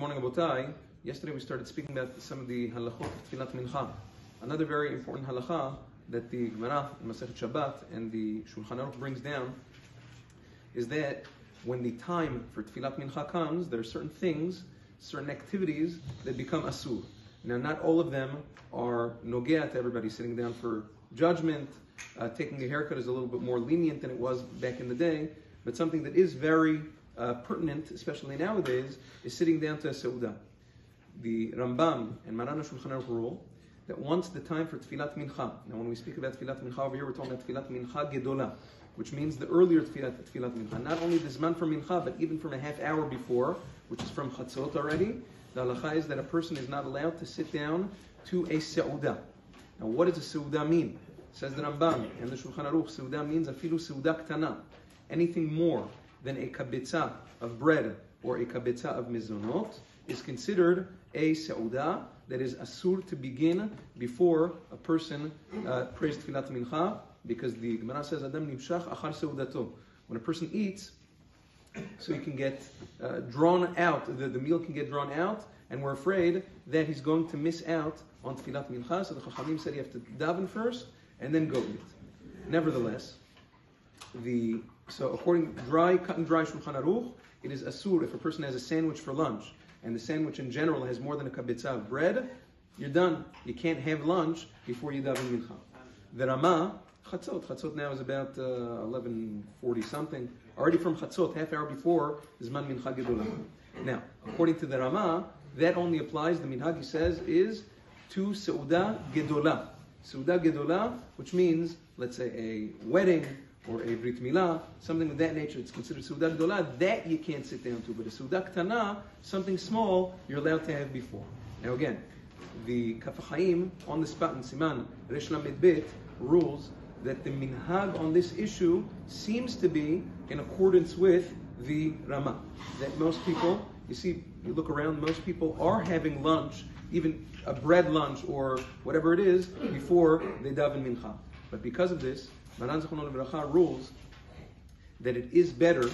morning, Abotai. Yesterday we started speaking about some of the halachot of Tfilat Mincha. Another very important halacha that the Gemara in Masechet Shabbat and the Shulchan Aruch brings down is that when the time for Tfilat Mincha comes, there are certain things, certain activities that become asur. Now, not all of them are nogea to everybody sitting down for judgment. Uh, taking a haircut is a little bit more lenient than it was back in the day, but something that is very uh, pertinent, especially nowadays, is sitting down to a Seudah. The Rambam and Marana Shulchan Aruch rule that once the time for Tfilat Mincha, now when we speak about Tfilat Mincha over here, we're talking about Tfilat Mincha Gedola, which means the earlier Tfilat, tfilat Mincha. Not only the Zman for Mincha, but even from a half hour before, which is from Chatzot already, the halacha is that a person is not allowed to sit down to a Seudah. Now, what does a Seudah mean? Says the Rambam and the Shulchan Aruch, Seudah means afilu Seudah Ktana. Anything more than a kabitza of bread or a kabitza of mizonot is considered a seudah that is asur to begin before a person uh, prays tfilat mincha because the Gemara says adam nimshach achar seudato. When a person eats, so he can get uh, drawn out, the, the meal can get drawn out, and we're afraid that he's going to miss out on tfilat mincha. So the Chachamim said you have to daven first and then go eat. Nevertheless, the so according dry cut and dry Shulchan Aruch, it is asur if a person has a sandwich for lunch and the sandwich in general has more than a kabitza of bread, you're done. You can't have lunch before you daven mincha. The Rama chatzot chatzot now is about uh, eleven forty something. Already from chatzot, half hour before zman mincha gedolah. Now, according to the Rama, that only applies. The minhag he says is to seudah gedolah. Seudah gedolah, which means let's say a wedding or a brit milah, something of that nature, it's considered sudah gdolah, that you can't sit down to. But a sudah ktana, something small, you're allowed to have before. Now again, the Kaf HaChaim on the spot in Siman Resh Bet rules that the minhag on this issue seems to be in accordance with the Rama. That most people, you see, you look around, most people are having lunch, even a bread lunch or whatever it is, before they daven mincha. But because of this, Maran Zechon rules that it is better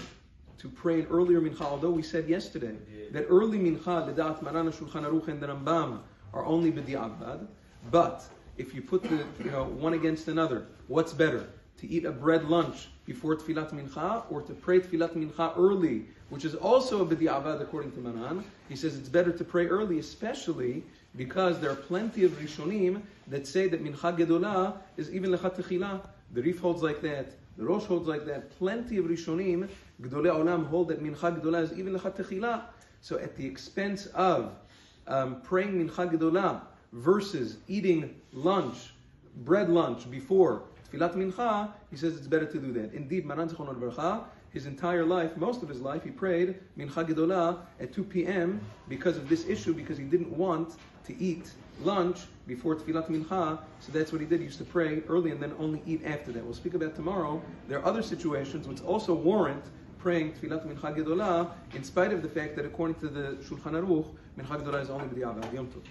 to pray an earlier mincha, although we said yesterday that early mincha, the dat Maran Shulchan Aruch and the Rambam are only b'di'avad, but if you put the you know one against another, what's better? To eat a bread lunch before tfilat mincha, or to pray tfilat mincha early, which is also a b'di'avad according to Manan. He says it's better to pray early, especially because there are plenty of rishonim that say that mincha gedolah is even lechat the Rif holds like that. The Rosh holds like that. Plenty of Rishonim, Gdolei Olam, hold that Mincha Gedolah is even Lechatchila. So at the expense of um, praying Mincha Gedolah versus eating lunch, bread lunch before Tfilat Mincha, he says it's better to do that. Indeed, Maran Zechon his entire life, most of his life, he prayed Mincha Gedolah at 2 p.m. because of this issue, because he didn't want to eat lunch before Tfilat Mincha, so that's what he did. He used to pray early and then only eat after that. We'll speak about tomorrow. There are other situations which also warrant praying Tfilat Mincha Gedolah, in spite of the fact that according to the Shulchan Aruch, Mincha Gedolah is only B'di'avad. Yom Tov.